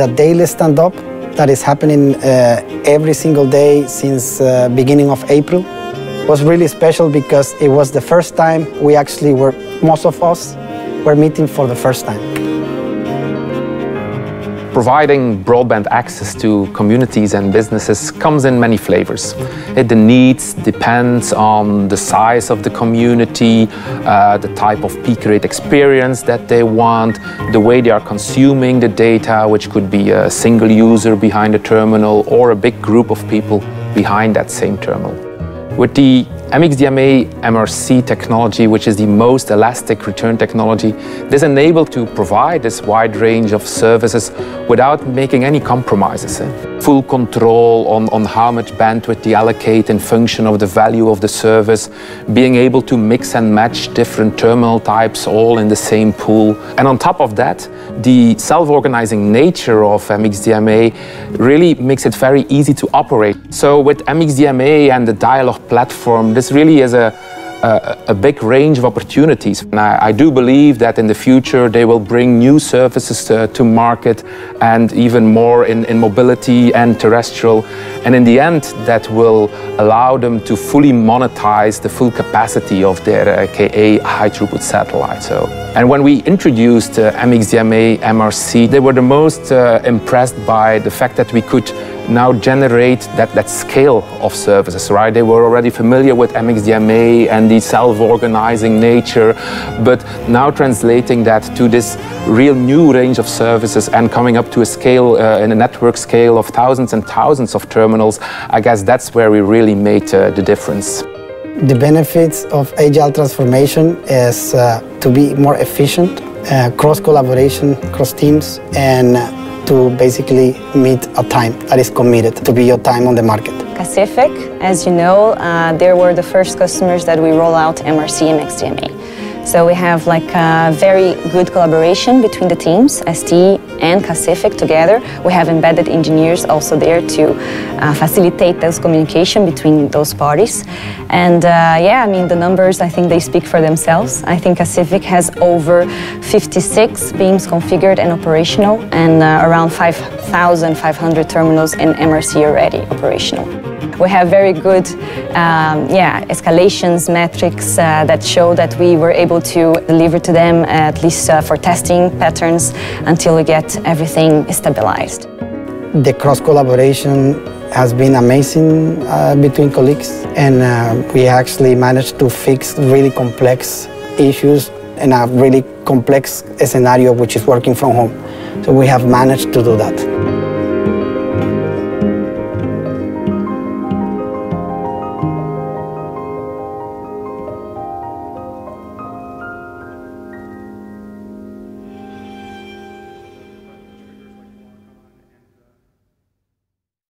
the daily stand-up that is happening uh, every single day since uh, beginning of April was really special because it was the first time we actually were, most of us were meeting for the first time. Providing broadband access to communities and businesses comes in many flavors. It, the needs depends on the size of the community, uh, the type of peak rate experience that they want, the way they are consuming the data, which could be a single user behind a terminal or a big group of people behind that same terminal. With the Mx-DMA MRC technology, which is the most elastic return technology, this enabled to provide this wide range of services without making any compromises. Full control on, on how much bandwidth they allocate in function of the value of the service, being able to mix and match different terminal types all in the same pool. And on top of that, the self-organizing nature of Mx-DMA really makes it very easy to operate. So with Mx-DMA and the Dialog platform, this really is a, a, a, big range of opportunities. And I, I, do believe that in the future they will bring new services to, to market and even more in, in, mobility and terrestrial. And in the end, that will allow them to fully monetize the full capacity of their uh, KA high throughput satellite. So, and when we introduced uh, Mx-DMA MRC, they were the most uh, impressed by the fact that we could now generate that, that scale of services, right? They were already familiar with Mx-DMA and the self-organizing nature, but now translating that to this real new range of services and coming up to a scale, uh, in a network scale of thousands and thousands of terminals, I guess that's where we really made uh, the difference. The benefits of agile transformation is uh, to be more efficient, uh, cross collaboration, cross teams, and to basically meet a time that is committed to be your time on the market. Kacific, as you know, uh, they were the first customers that we roll out MRC and XDMA. So we have like a very good collaboration between the teams, ST and Kacific together. We have embedded engineers also there to uh, facilitate those communication between those parties. And uh, yeah, I mean, the numbers, I think they speak for themselves. I think Kacific has over 56 beams configured and operational and uh, around 5,500 terminals in MRC already operational. We have very good um, yeah, escalations metrics uh, that show that we were able to deliver to them at least uh, for testing patterns until we get everything stabilized. The cross collaboration has been amazing uh, between colleagues and uh, we actually managed to fix really complex issues in a really complex scenario which is working from home. So we have managed to do that.